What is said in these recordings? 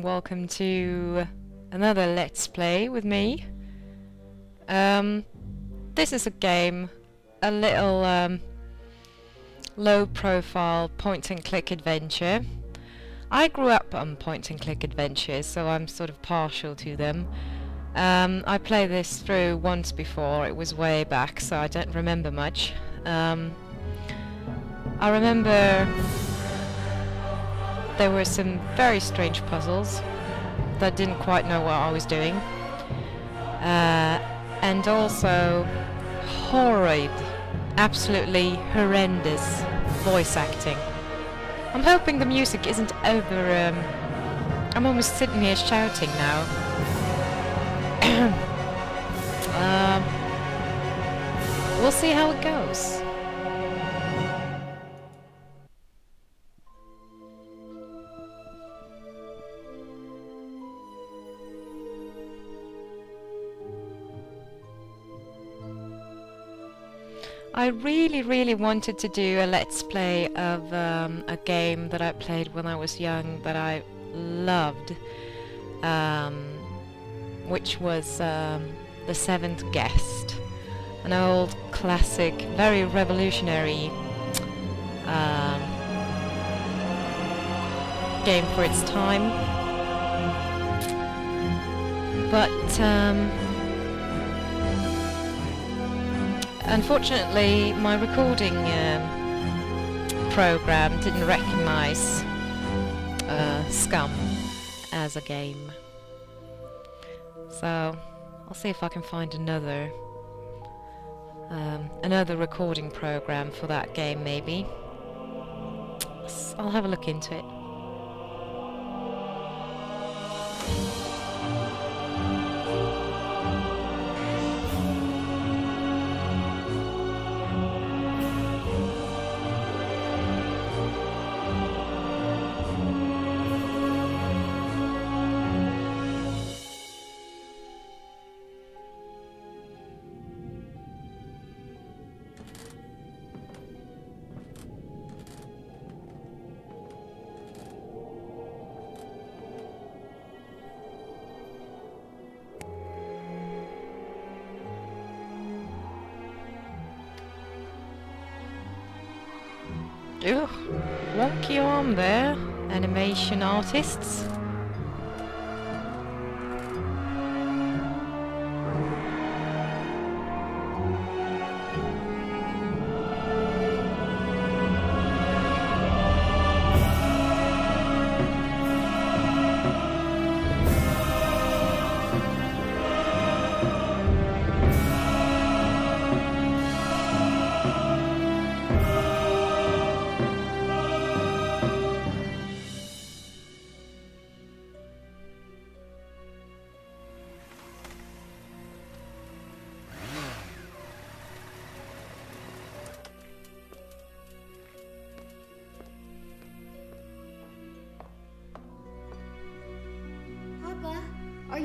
And welcome to another Let's Play with me. Um, this is a game, a little um, low profile point and click adventure. I grew up on point and click adventures so I'm sort of partial to them. Um, I played this through once before, it was way back so I don't remember much. Um, I remember there were some very strange puzzles that didn't quite know what I was doing. Uh, and also horrid, absolutely horrendous voice acting. I'm hoping the music isn't over... Um, I'm almost sitting here shouting now. um, we'll see how it goes. I really, really wanted to do a let's play of um, a game that I played when I was young that I loved, um, which was um, The Seventh Guest, an old classic, very revolutionary um, game for its time. But Unfortunately, my recording um, program didn't recognize uh, Scum as a game. So, I'll see if I can find another um, another recording program for that game, maybe. I'll have a look into it. Ugh, wonky arm there, animation artists.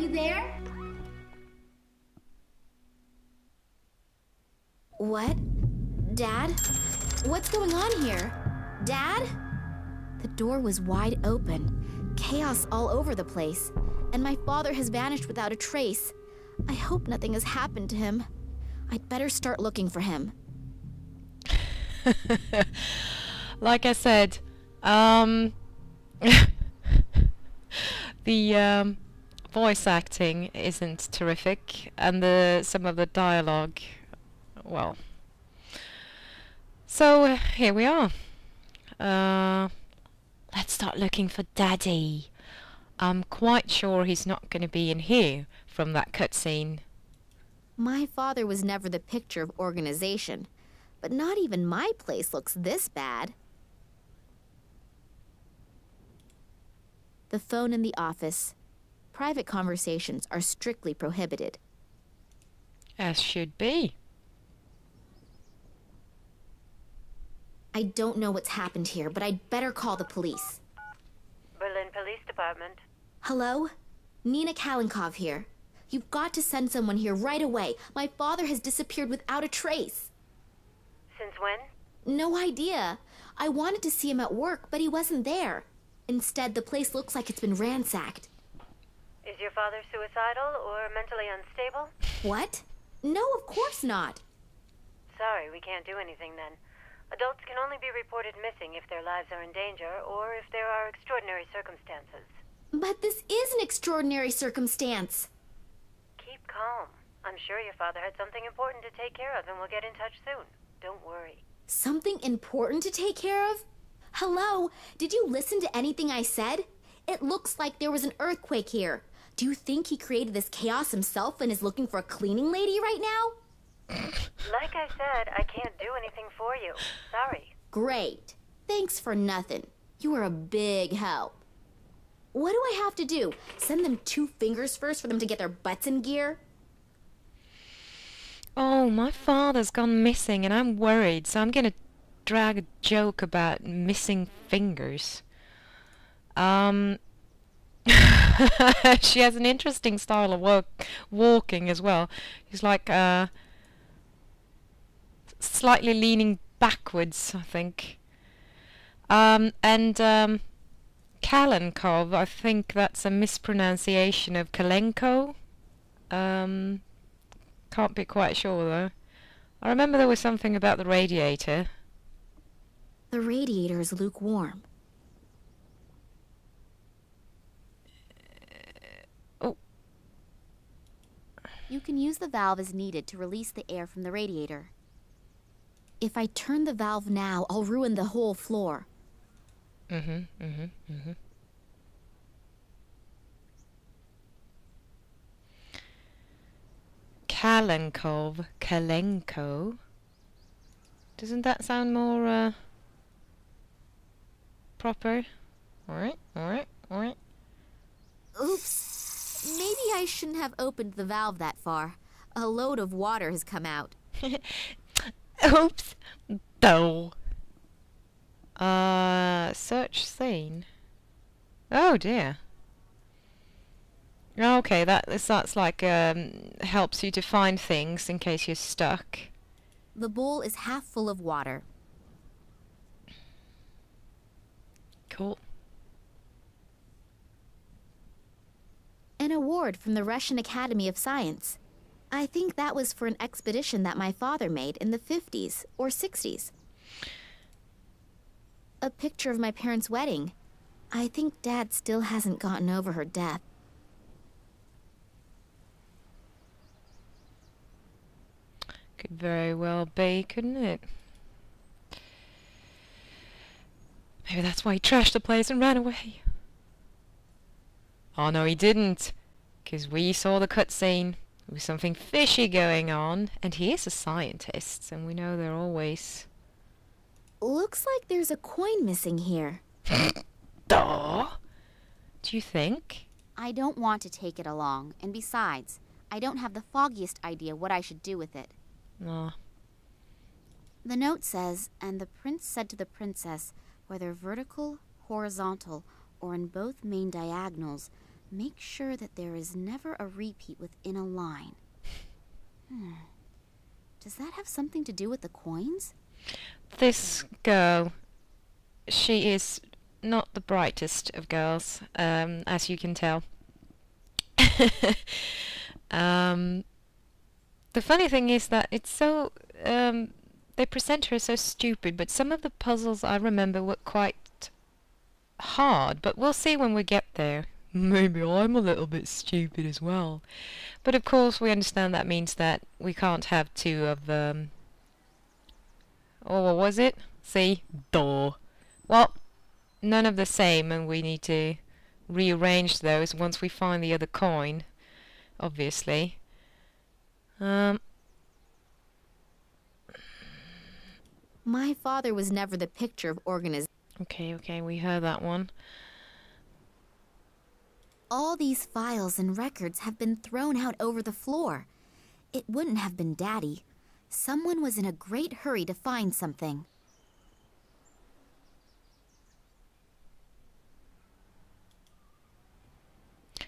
You there? What? Dad? What's going on here? Dad? The door was wide open, chaos all over the place, and my father has vanished without a trace. I hope nothing has happened to him. I'd better start looking for him. like I said, um, the um, voice acting isn't terrific, and the some of the dialogue, well. So uh, here we are. Uh, let's start looking for Daddy. I'm quite sure he's not going to be in here from that cutscene. My father was never the picture of organization, but not even my place looks this bad. The phone in the office. Private conversations are strictly prohibited. As should be. I don't know what's happened here, but I'd better call the police. Berlin Police Department. Hello? Nina Kalenkov here. You've got to send someone here right away. My father has disappeared without a trace. Since when? No idea. I wanted to see him at work, but he wasn't there. Instead, the place looks like it's been ransacked. Is your father suicidal or mentally unstable? What? No, of course not. Sorry, we can't do anything then. Adults can only be reported missing if their lives are in danger or if there are extraordinary circumstances. But this is an extraordinary circumstance. Keep calm. I'm sure your father had something important to take care of and we'll get in touch soon. Don't worry. Something important to take care of? Hello, did you listen to anything I said? It looks like there was an earthquake here. Do you think he created this chaos himself and is looking for a cleaning lady right now? Like I said, I can't do anything for you. Sorry. Great. Thanks for nothing. You were a big help. What do I have to do? Send them two fingers first for them to get their butts in gear? Oh, my father's gone missing and I'm worried, so I'm gonna drag a joke about missing fingers. Um, she has an interesting style of work, walking as well. She's like uh, slightly leaning backwards, I think. Um, and um, Kalenkov, I think that's a mispronunciation of Kalenko. Um, can't be quite sure though. I remember there was something about the radiator. The radiator is lukewarm. Can use the valve as needed to release the air from the radiator. If I turn the valve now, I'll ruin the whole floor. Mm-hmm, mm-hmm, mm-hmm. Kalenkov, Kalenko. Doesn't that sound more, uh, proper? Alright, alright, alright. Oops. Maybe I shouldn't have opened the valve that far. A load of water has come out. Oops. Though. Uh, search scene. Oh dear. Okay, that that's like um helps you to find things in case you're stuck. The bowl is half full of water. Cool. An award from the Russian Academy of Science. I think that was for an expedition that my father made in the 50s or 60s. A picture of my parents' wedding. I think Dad still hasn't gotten over her death. Could very well be, couldn't it? Maybe that's why he trashed the place and ran away. Oh no, he didn't. Because we saw the cutscene. There was something fishy going on. And he is a scientist, and we know they're always... Looks like there's a coin missing here. Duh! Do you think? I don't want to take it along, and besides, I don't have the foggiest idea what I should do with it. No. The note says, and the prince said to the princess, whether vertical, horizontal, or in both main diagonals, make sure that there is never a repeat within a line. Hmm. Does that have something to do with the coins? This girl, she is not the brightest of girls, um, as you can tell. um, the funny thing is that it's so um, they present her as so stupid, but some of the puzzles I remember were quite hard. But we'll see when we get there. Maybe I'm a little bit stupid as well. But of course we understand that means that we can't have two of um Oh what was it? See? Door. Well, none of the same and we need to rearrange those once we find the other coin. Obviously. Um My father was never the picture of organization. Okay, okay, we heard that one. All these files and records have been thrown out over the floor. It wouldn't have been Daddy. Someone was in a great hurry to find something.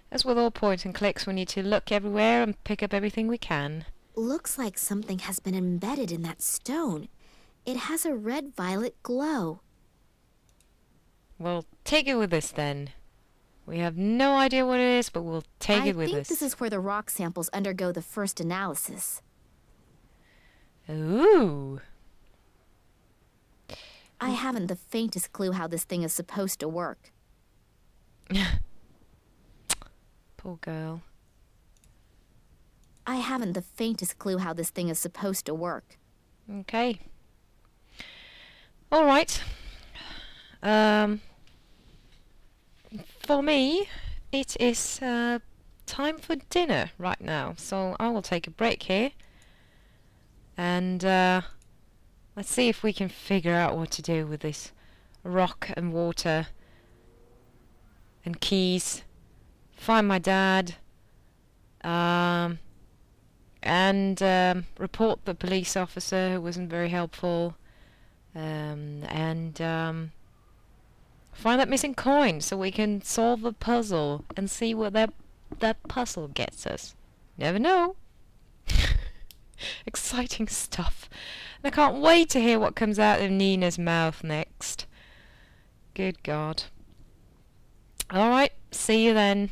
As with all points point and clicks, we need to look everywhere and pick up everything we can. Looks like something has been embedded in that stone. It has a red-violet glow. We'll take it with us then. We have no idea what it is, but we'll take I it with us. I think this is where the rock samples undergo the first analysis. Ooh. I haven't the faintest clue how this thing is supposed to work. Poor girl. I haven't the faintest clue how this thing is supposed to work. Okay. All right. Um, for me, it is uh, time for dinner right now, so I will take a break here. And uh, let's see if we can figure out what to do with this rock and water and keys. Find my dad. Um, and um, report the police officer who wasn't very helpful. Um, and um, find that missing coin so we can solve the puzzle and see what that that puzzle gets us. Never know. Exciting stuff. And I can't wait to hear what comes out of Nina's mouth next. Good God. Alright, see you then.